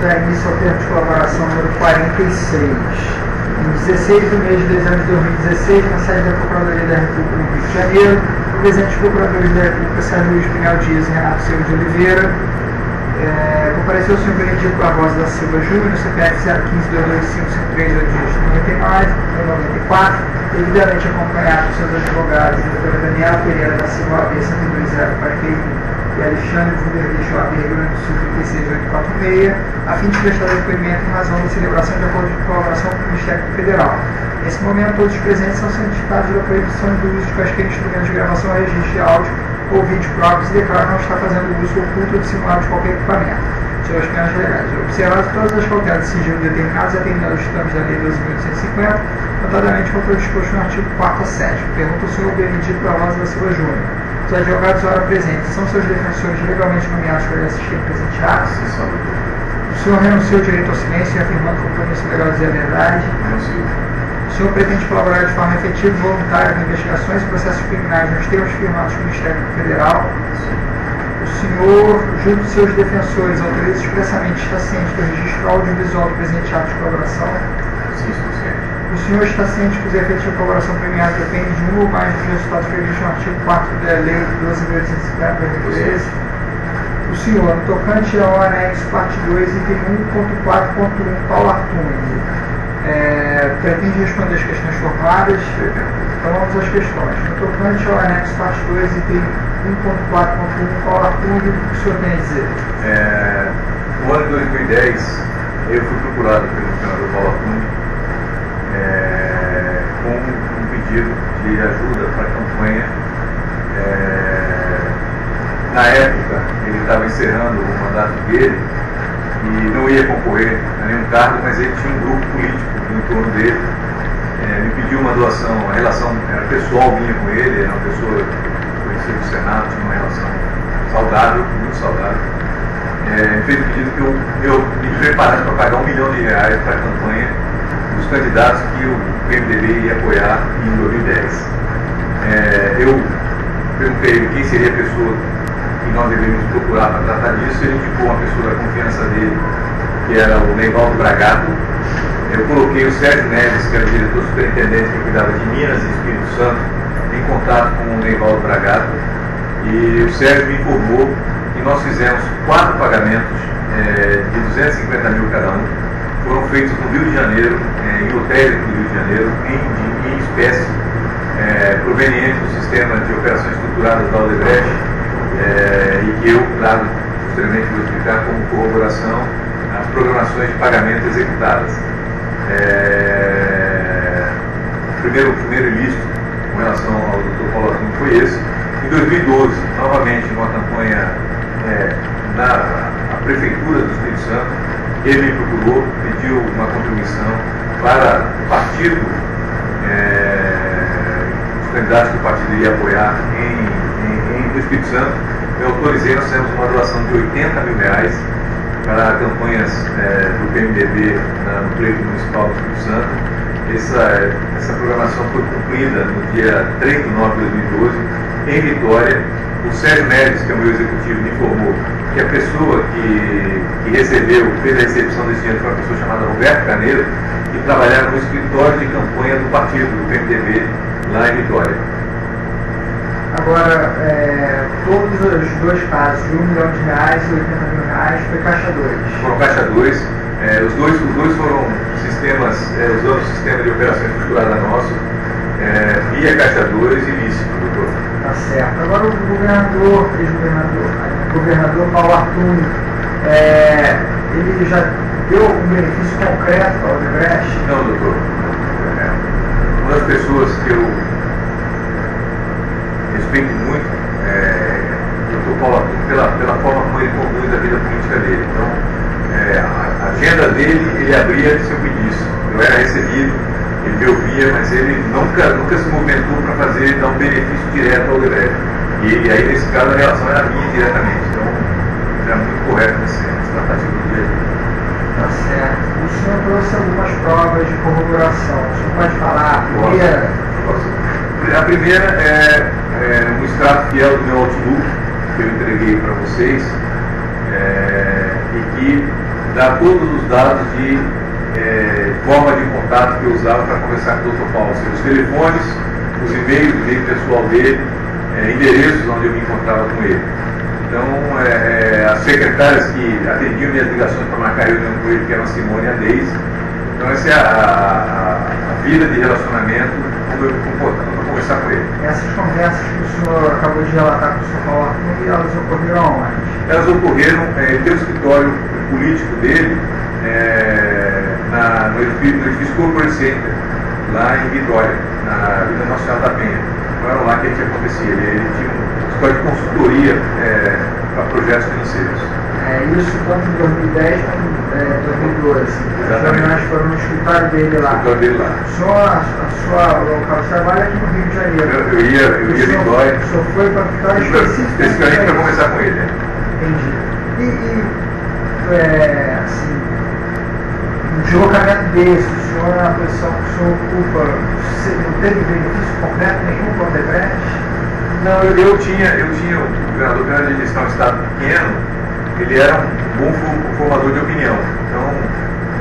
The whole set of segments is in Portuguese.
dar início ao termo de colaboração número 46. Em 16 do mês de dezembro de 2016, na sede da Procuradoria da República no Rio de Janeiro, o presidente procuradores da República, Sérgio Luiz Pinhal Dias e Renato Silva de Oliveira, é, compareceu o senhor Benedito Barbosa da Silva Júnior, CPF 015-225-53, dígito 99 94, devidamente acompanhado dos seus advogados, doutora Daniela Pereira da Silva AB 120441 e Alexandre Funderlich, OAB Rio Grande do Sul 36846, a fim de prestar depoimento em razão da celebração de acordo de colaboração com o Ministério Federal. Nesse momento, todos os presentes são cientificados da proibição do uso de quaisquer instrumentos de gravação, registro de áudio ou vídeo próprios e declaram não estar fazendo uso oculto ou dissimulado de qualquer equipamento. Senhor as penas legais. Observadas todas as cautelas de sigilo determinadas atendidas aos trâmites da Lei 12.850, notadamente contra o disposto no artigo 4 a 7. Pergunta o senhor Benedito Barbosa da Silva Júnior. Os advogados ora presentes são seus defensores legalmente nomeados para assistir presente ato? Sim, senhor doutor. O senhor renunciou ao direito ao silêncio afirmando o compromisso legal dizer a verdade? O senhor pretende colaborar de forma efetiva e voluntária nas investigações e processos criminais nos termos firmados com o Ministério Federal? O senhor, junto de seus defensores, autoriza expressamente está ciente do registro audiovisual do presente ato de colaboração? Sim. O senhor está ciente que os efeitos de colaboração premiada dependem de um ou mais dos resultados previstos no artigo 4 da Lei 12.850 2013? O senhor, no tocante ao anexo parte 2, item 1.4.1, Paulo Artung, é, pretende responder as questões formadas? Então vamos às questões. No tocante ao anexo parte 2, item 1.4.1, Paulo Artung, o que o senhor tem a dizer? É, no ano de 2010, eu fui procurado pelo senador Paulo Atum é, com um pedido de ajuda para a campanha. É, na época, ele estava encerrando o mandato dele e não ia concorrer a nenhum cargo, mas ele tinha um grupo político em torno dele. É, me pediu uma doação, a relação era pessoal minha com ele, era uma pessoa conhecida do Senado, tinha uma relação saudável, muito saudável. É, fez o pedido que eu, eu me preparasse para pagar um milhão de reais para a campanha dos candidatos que o PMDB ia apoiar em 2010. É, eu perguntei quem seria a pessoa que nós deveríamos procurar para tratar disso, ele indicou uma pessoa da confiança dele, que era o Neivaldo Bragato. Eu coloquei o Sérgio Neves, que era o diretor superintendente que cuidava de Minas e Espírito Santo, em contato com o Neivaldo Bragato. E o Sérgio me informou que nós fizemos quatro pagamentos é, de 250 mil cada um. Foram feitos no Rio de Janeiro, é, em hotéis do Rio de Janeiro, em, em espécie, é, proveniente do sistema de operações estruturadas da Odebrecht, é, e que eu trago posteriormente vou explicar como corroboração as programações de pagamento executadas. É, o primeiro, o primeiro ilícito com relação ao Dr. Paulo Arthur foi esse. Em 2012, novamente, numa campanha é, na Prefeitura do Espírito Santo, ele me procurou, pediu uma contribuição para o partido, é, os candidatos que o partido iria apoiar em, em, em Espírito Santo. Eu autorizei, nós fizemos uma doação de 80 mil reais para campanhas é, do PMDB na, no pleito municipal do Espírito Santo. Essa, essa programação foi cumprida no dia 3 de novembro de 2012, em Vitória. O Sérgio Neves, que é o meu executivo, me informou que a pessoa que, que recebeu, fez a recepção desse dinheiro foi uma pessoa chamada Roberto Caneiro, que trabalhava no escritório de campanha do partido, do PMDB, lá em Vitória. Agora, é, todos os dois casos, de 1 milhão de reais e 80 mil reais, foi caixa 2. Foram caixa 2, é, os, dois, os dois foram sistemas, é, usando o sistema de operação estruturada nosso, é, via caixa 2 e lícito, doutor. Tá certo. Agora o governador, ex-governador, governador Paulo Artung, é, ele já deu um benefício concreto para o Odebrecht? Não, doutor. É, uma das pessoas que eu respeito muito é o doutor Paulo Arthur pela, pela forma como ele conduz a vida política dele. Então, é, a agenda dele, ele abria se eu pedisse. Eu era recebido, ele me ouvia, mas ele nunca, nunca se movimentou para fazer, dar um benefício direto ao Odebrecht. E, e aí, nesse caso, a relação era minha diretamente. Então, era muito correto nesse, nesse tratativo dia. Tá certo. O senhor trouxe algumas provas de corroboração. O senhor pode falar a primeira? A primeira é, é um extrato fiel do meu Outlook, que eu entreguei para vocês, é, e que dar todos os dados de é, forma de contato que eu usava para conversar com o Dr. Paulo, seja, os telefones, os e-mails, o e-mail pessoal dele, é, endereços onde eu me encontrava com ele. Então, é, é as secretárias que atendiam minhas ligações para marcar reunião com ele, que eram a Simone e a Deise. Então, essa é a, a, a vida de relacionamento como eu me comportava para conversar com ele. Essas conversas que o senhor acabou de relatar com o senhor Paulo Arthur, elas ocorreram onde? Elas ocorreram, é, ele tem o escritório político dele é, na, no, edifício, no edifício Corporate Center, lá em Vitória, na Avenida Nacional da Penha. Não era lá que tinha acontecido. Ele, ele tinha um escritório de consultoria é, para projetos financeiros. É, isso tanto em 2010 como é, 2012. As reuniões foram no escritório dele lá. escritório dele lá. Só a, a sua local de trabalho aqui no Rio de Janeiro. Eu, eu ia, eu ia Vitória. O senhor foi para Vitória especificamente para conversar com ele. Né? Entendi. E, e é, assim, um deslocamento desse, o senhor na posição que o senhor ocupa, você não teve benefício concreto nenhum para o Odebrecht? Não, eu, eu, tinha, eu tinha, o governador grande de gestão um estado pequeno, ele era um bom formador de opinião. Então,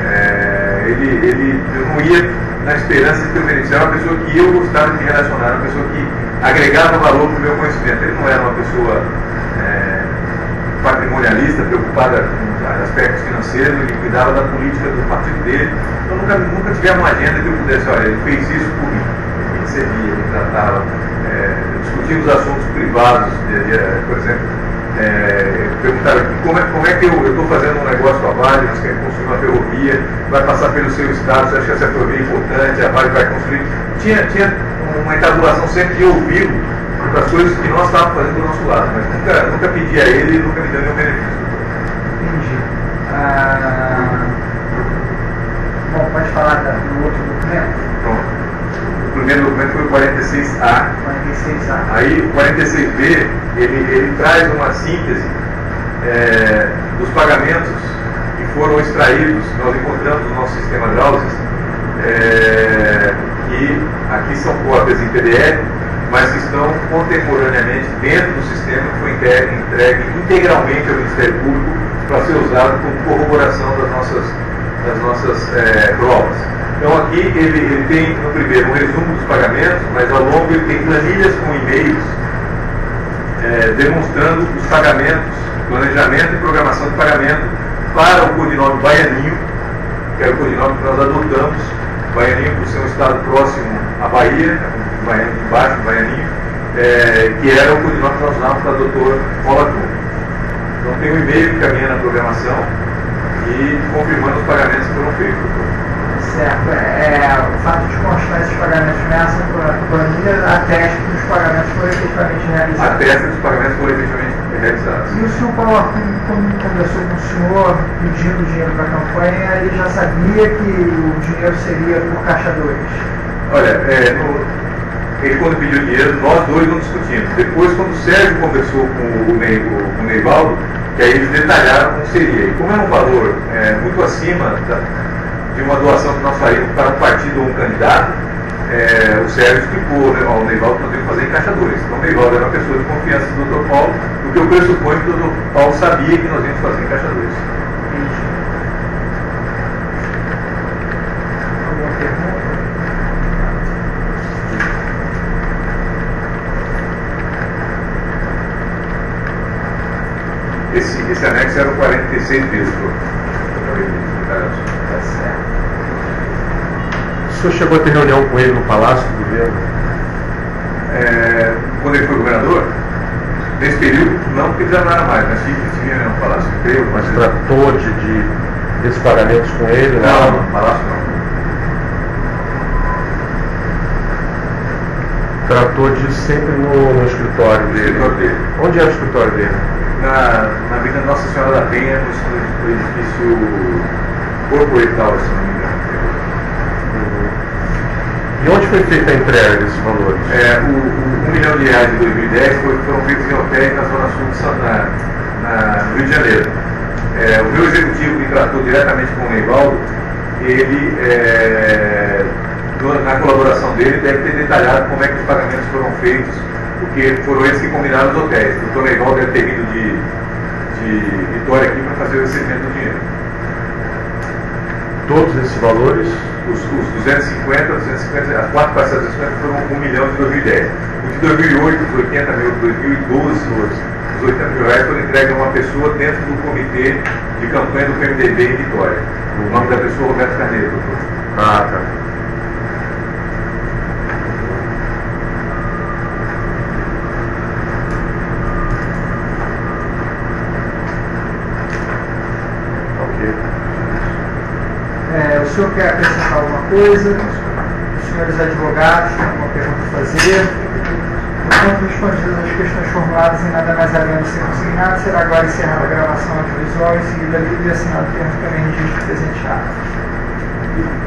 é, ele, ele, eu não ia na esperança de beneficiar uma pessoa que eu gostava de me relacionar, uma pessoa que agregava valor para o meu conhecimento. Ele não era uma pessoa é, patrimonialista, preocupada com aspectos financeiros, ele cuidava da política do partido dele. Então nunca, nunca tivemos uma agenda que eu pudesse, olha, ele fez isso por mim. Ele recebia, ele tratava, é, discutimos assuntos privados, por exemplo, é, perguntaram como é, como é que eu estou fazendo um negócio com a Vale, nós queremos construir uma ferrovia, vai passar pelo seu estado, você acha que essa ferrovia é importante, a Vale vai construir. Tinha, tinha uma entabulação sempre de ouvi-lo para as coisas que nós estávamos fazendo do nosso lado, mas nunca, nunca pedi a ele e nunca me deu nenhum benefício. Ah, bom, pode falar do outro documento? Pronto. O primeiro documento foi o 46A. 46A. Aí o 46B, ele, ele traz uma síntese é, dos pagamentos que foram extraídos, nós encontramos no nosso sistema Drauses, é, que aqui são cópias em PDF, mas que estão contemporaneamente dentro do sistema que foi entregue, entregue integralmente ao Ministério Público para ser usado como corroboração das nossas, das nossas é, provas. Então aqui ele, ele tem no primeiro um resumo dos pagamentos, mas ao longo ele tem planilhas com e-mails é, demonstrando os pagamentos, planejamento e programação de pagamento para o codinome Baianinho, que era o codinome que nós adotamos, Baianinho por ser um estado próximo à Bahia, Baianinho embaixo, Baianinho, é, que era o codinome que nós usávamos para o doutor Paula. Então tem um e-mail que caminha na programação e confirmando os pagamentos que foram feitos. Certo. É, é, o fato de constar esses pagamentos nessa planilha atesta que os pagamentos foram efetivamente realizados. Atesta que os pagamentos foram efetivamente realizados. E o senhor Arthur, quando conversou com o senhor pedindo dinheiro para a campanha, ele já sabia que o dinheiro seria por caixa 2? Olha, é, no, ele quando pediu dinheiro, nós dois não discutimos. Depois, quando o Sérgio conversou com o, Ney, o, o Neivaldo, que aí eles detalharam como seria. E como é um valor é, muito acima da, de uma doação que nós faríamos para um partido ou um candidato, é, o Sérgio explicou né, ao Neivaldo que nós temos que fazer em caixa 2. Então o Neivaldo era uma pessoa de confiança do Dr. Paulo, o que eu pressuponho que o Dr. Paulo sabia que nós íamos fazer em caixa 2. Alguma pergunta? Esse, esse anexo era o 46 vezes. Tá certo. O senhor chegou a ter reunião com ele no Palácio do Governo? É, quando ele foi governador, nesse período, não, porque já não era mais, mas tinha, tinha no Palácio de Creio, Mas tratou de, de desses pagamentos com ele? Não, no Palácio não. Tratou disso sempre no, no escritório dele. escritório dele. Onde era o escritório dele? Na, na Avenida Nossa Senhora da Penha, no, edifício Corporate Tower, se não me engano. E onde foi feita a entrega desses valores? É, o, o 1 milhão de reais de 2010 foi, foram feitos em hotéis na Zona Sul de São, na, no Rio de Janeiro. É, o meu executivo que tratou diretamente com o Neivaldo, ele, é, na colaboração dele, deve ter detalhado como é que os pagamentos foram feitos, porque foram eles que combinaram os hotéis. O doutor Neivaldo deve ter vindo de, de Vitória aqui para fazer o recebimento do dinheiro. Todos esses valores? Os, os 250, 250, as quatro parcelas de 250 foram 1 milhão de 2010. O de 2008, os 80 mil de 2012, os 80 mil reais foram entregues a uma pessoa dentro do comitê de campanha do PMDB em Vitória. O nome da pessoa é Roberto Carneiro, doutor. Ah, tá. Senhor quer acrescentar alguma coisa? Os senhores advogados têm alguma pergunta a fazer? Enquanto respondidas as questões formuladas e nada mais havendo ser consignado, será agora encerrada a gravação audiovisual e seguida lido e assinado o termo também registro presente ato.